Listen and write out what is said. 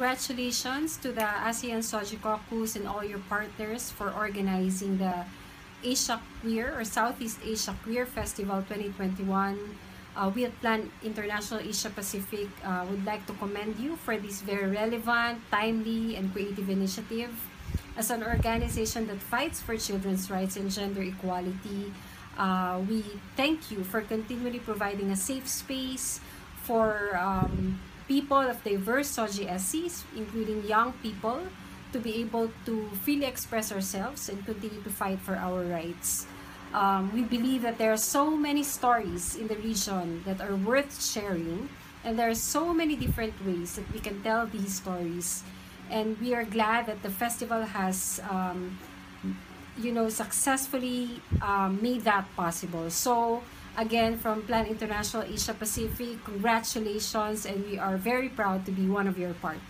congratulations to the ASEAN Soji Caucus and all your partners for organizing the Asia Queer or Southeast Asia Queer Festival 2021. Uh, we at Plan International Asia Pacific uh, would like to commend you for this very relevant, timely, and creative initiative. As an organization that fights for children's rights and gender equality, uh, we thank you for continually providing a safe space for um, people of diverse Soji SCs, including young people, to be able to freely express ourselves and continue to fight for our rights. Um, we believe that there are so many stories in the region that are worth sharing, and there are so many different ways that we can tell these stories. And we are glad that the festival has, um, you know, successfully um, made that possible. So, again, from Plan International Asia Pacific, congratulations, and we are very proud to be one of your partners.